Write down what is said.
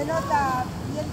pelota bien